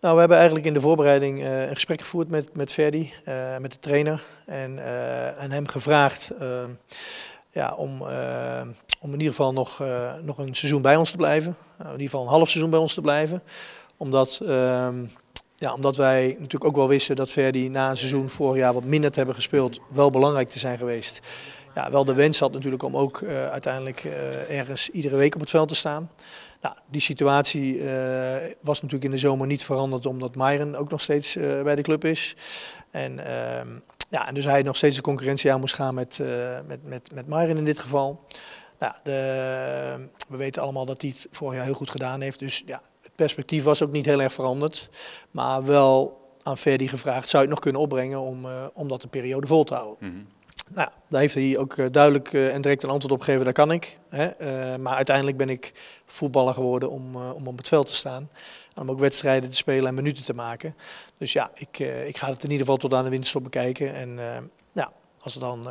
Nou, we hebben eigenlijk in de voorbereiding uh, een gesprek gevoerd met, met Ferdi, uh, met de trainer. En, en hem gevraagd ja, om, om in ieder geval nog, nog een seizoen bij ons te blijven. in ieder geval een half seizoen bij ons te blijven. Omdat, ehm, ja, omdat wij natuurlijk ook wel wisten dat Ferdi na een seizoen vorig jaar wat minder te hebben gespeeld, wel belangrijk te zijn geweest. Ja, wel de wens had natuurlijk om ook uiteindelijk ergens iedere week op het veld te staan. Nou, die situatie uh, was natuurlijk in de zomer niet veranderd omdat Myron ook nog steeds uh, bij de club is. En, uh, ja, en dus hij nog steeds de concurrentie aan moest gaan met, uh, met, met, met in dit geval. Nou, de, we weten allemaal dat hij het vorig jaar heel goed gedaan heeft. Dus ja, het perspectief was ook niet heel erg veranderd. Maar wel aan Ferdi gevraagd, zou je het nog kunnen opbrengen om, om dat de periode vol te houden. -hmm. Nou, daar heeft hij ook duidelijk en direct een antwoord op gegeven, dat kan ik. Hè. Uh, maar uiteindelijk ben ik voetballer geworden om, om op het veld te staan. Om ook wedstrijden te spelen en minuten te maken. Dus ja, ik, ik ga het in ieder geval tot aan de winterstop bekijken. En ja, als er dan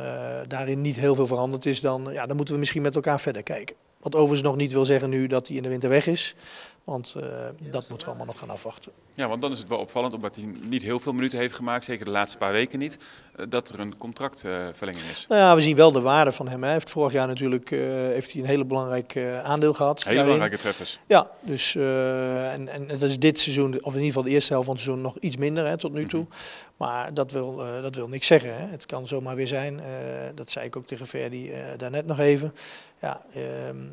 daarin niet heel veel veranderd is, dan, ja, dan moeten we misschien met elkaar verder kijken. Wat overigens nog niet wil zeggen nu dat hij in de winter weg is. Want uh, dat moeten we allemaal nog gaan afwachten. Ja, want dan is het wel opvallend, omdat hij niet heel veel minuten heeft gemaakt, zeker de laatste paar weken niet, dat er een contractverlenging is. Nou ja, we zien wel de waarde van hem. Hij heeft vorig jaar natuurlijk uh, heeft hij een hele belangrijk uh, aandeel gehad. Hele daarin. belangrijke treffers. Ja, dus en, en dat is dit seizoen, of in ieder geval de eerste helft van het seizoen, nog iets minder hè, tot nu toe. Mm -hmm. Maar dat wil, dat wil niks zeggen. Hè. Het kan zomaar weer zijn. dat zei ik ook tegen Verdi daarnet nog even. Ja,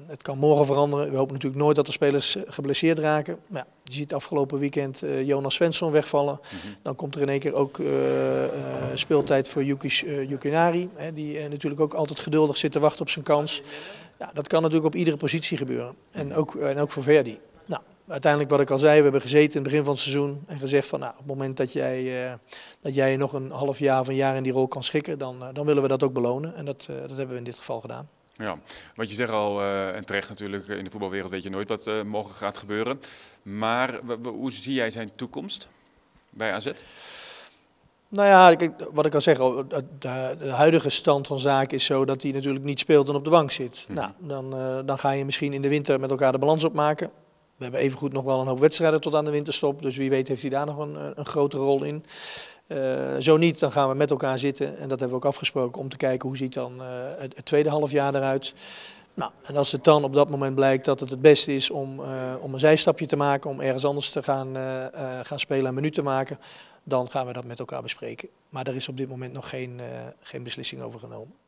het kan morgen veranderen. We hopen natuurlijk nooit dat de spelers geblesseerd raken. Je ziet afgelopen weekend uh, Jonas Svensson wegvallen. Mm -hmm. Dan komt er in één keer ook uh, uh, speeltijd voor Yuki, Yukinari. Hè, die natuurlijk ook altijd geduldig zit te wachten op zijn kans. Ja, dat kan natuurlijk op iedere positie gebeuren. En ook, en ook voor Verdi. Nou, uiteindelijk wat ik al zei, we hebben gezeten in het begin van het seizoen. En gezegd van nou, op het moment dat jij, dat jij nog een half jaar of een jaar in die rol kan schikken. Dan, dan willen we dat ook belonen. En dat, dat hebben we in dit geval gedaan. Ja, wat je zegt al, uh, en terecht natuurlijk, in de voetbalwereld weet je nooit wat uh, morgen gaat gebeuren. Maar hoe zie jij zijn toekomst bij AZ? Nou ja, wat ik al zeg, de, de, huidige stand van zaken is zo dat hij natuurlijk niet speelt en op de bank zit. -hmm. Nou, dan, uh, dan ga je misschien in de winter met elkaar de balans opmaken. We hebben evengoed nog wel een hoop wedstrijden tot aan de winterstop, dus wie weet heeft hij daar nog een, een grote rol in. Uh, zo niet, dan gaan we met elkaar zitten. En dat hebben we ook afgesproken om te kijken hoe ziet dan uh, het, tweede halfjaar eruit. Nou, en als het dan op dat moment blijkt dat het het beste is om, uh, om een zijstapje te maken, om ergens anders te gaan, gaan spelen en minuut te maken, dan gaan we dat met elkaar bespreken. Maar er is op dit moment nog geen, geen beslissing over genomen.